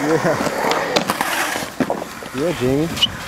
Yeah. Yeah, Jamie.